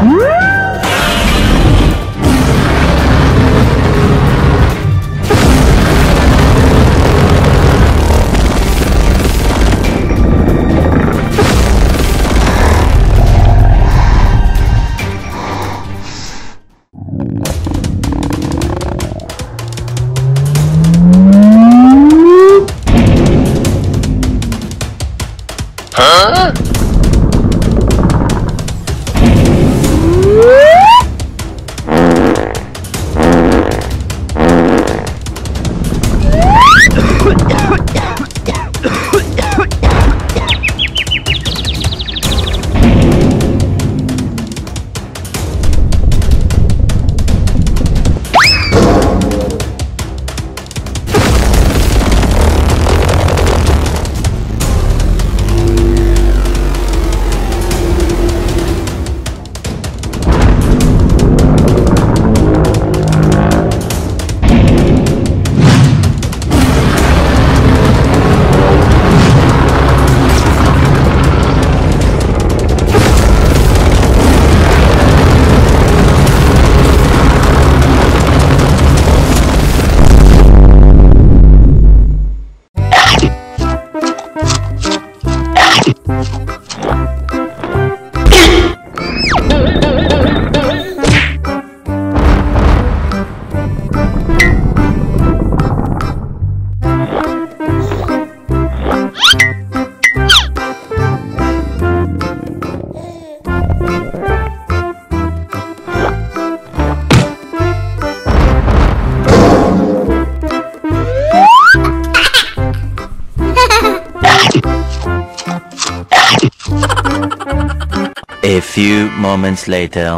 A few moments later.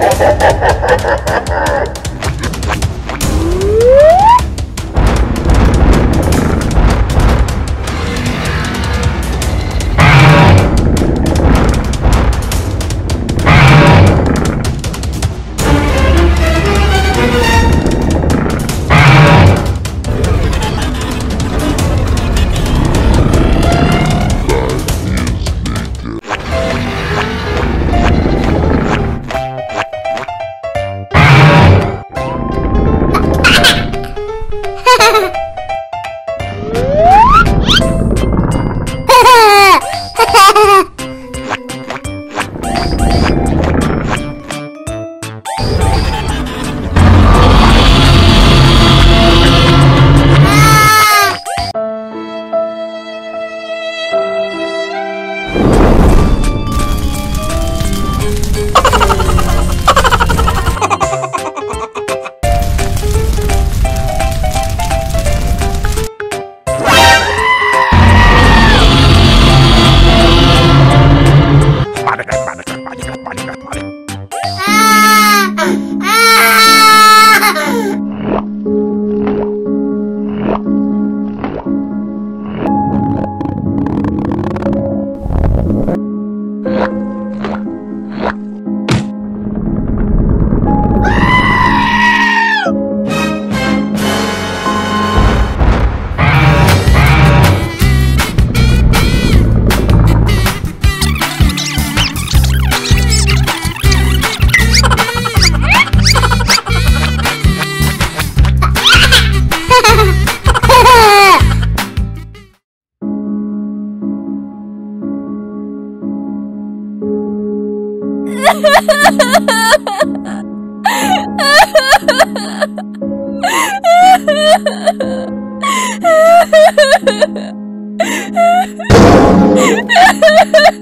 Woo! Spartacus, Spartacus, Spartacus. Spartacus, Spartacus.